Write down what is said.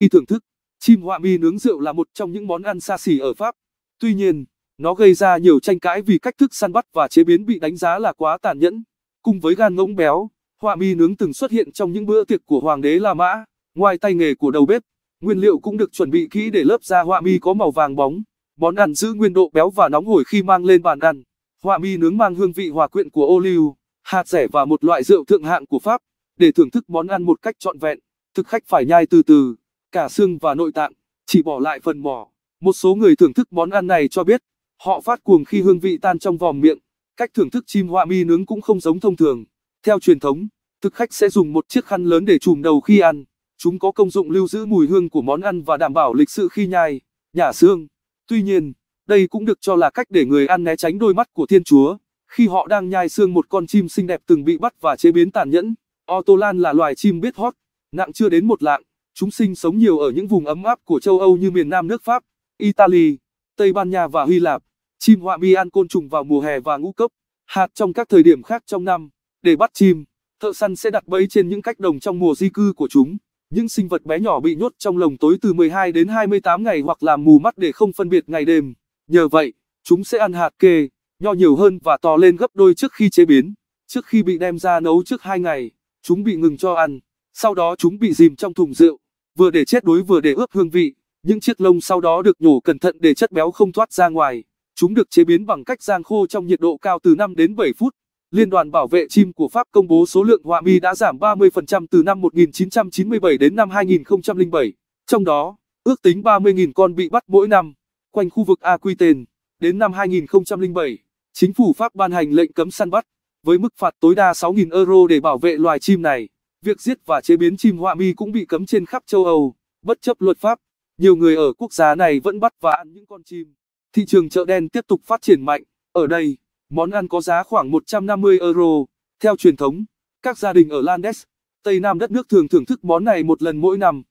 Khi thưởng thức, chim họa mi nướng rượu là một trong những món ăn xa xỉ ở Pháp. Tuy nhiên, nó gây ra nhiều tranh cãi vì cách thức săn bắt và chế biến bị đánh giá là quá tàn nhẫn. Cùng với gan ngỗng béo, họa mi nướng từng xuất hiện trong những bữa tiệc của hoàng đế La Mã. Ngoài tay nghề của đầu bếp, nguyên liệu cũng được chuẩn bị kỹ để lớp da họa mi có màu vàng bóng. Món ăn giữ nguyên độ béo và nóng hổi khi mang lên bàn ăn. Họa mi nướng mang hương vị hòa quyện của ô liu, hạt rẻ và một loại rượu thượng hạng của Pháp. Để thưởng thức món ăn một cách trọn vẹn, thực khách phải nhai từ từ, cả xương và nội tạng, chỉ bỏ lại phần mỏ. Một số người thưởng thức món ăn này cho biết, họ phát cuồng khi hương vị tan trong vòm miệng. Cách thưởng thức chim hoa mi nướng cũng không giống thông thường. Theo truyền thống, thực khách sẽ dùng một chiếc khăn lớn để trùm đầu khi ăn. Chúng có công dụng lưu giữ mùi hương của món ăn và đảm bảo lịch sự khi nhai, nhả xương. Tuy nhiên, đây cũng được cho là cách để người ăn né tránh đôi mắt của Thiên Chúa, khi họ đang nhai xương một con chim xinh đẹp từng bị bắt và chế biến tàn nhẫn. Otolan là loài chim biết hót, nặng chưa đến một lạng. Chúng sinh sống nhiều ở những vùng ấm áp của châu Âu như miền Nam nước Pháp, Italy, Tây Ban Nha và Hy Lạp. Chim họa mi ăn côn trùng vào mùa hè và ngũ cốc, hạt trong các thời điểm khác trong năm. Để bắt chim, thợ săn sẽ đặt bẫy trên những cách đồng trong mùa di cư của chúng. Những sinh vật bé nhỏ bị nhốt trong lồng tối từ 12 đến 28 ngày hoặc làm mù mắt để không phân biệt ngày đêm. Nhờ vậy, chúng sẽ ăn hạt kê, nho nhiều hơn và to lên gấp đôi trước khi chế biến. Trước khi bị đem ra nấu trước 2 ngày, chúng bị ngừng cho ăn. Sau đó chúng bị dìm trong thùng rượu, vừa để chết đuối vừa để ướp hương vị. Những chiếc lông sau đó được nhổ cẩn thận để chất béo không thoát ra ngoài. Chúng được chế biến bằng cách rang khô trong nhiệt độ cao từ 5 đến 7 phút. Liên đoàn bảo vệ chim của Pháp công bố số lượng họa mi đã giảm 30% từ năm 1997 đến năm 2007. Trong đó, ước tính 30.000 con bị bắt mỗi năm, quanh khu vực Aquitaine. Đến năm 2007, chính phủ Pháp ban hành lệnh cấm săn bắt, với mức phạt tối đa 6.000 euro để bảo vệ loài chim này. Việc giết và chế biến chim họa mi cũng bị cấm trên khắp châu Âu, bất chấp luật pháp. Nhiều người ở quốc gia này vẫn bắt và ăn những con chim. Thị trường chợ đen tiếp tục phát triển mạnh. Ở đây, món ăn có giá khoảng 150 euro. Theo truyền thống, các gia đình ở Landes, Tây Nam đất nước thường thưởng thức món này một lần mỗi năm.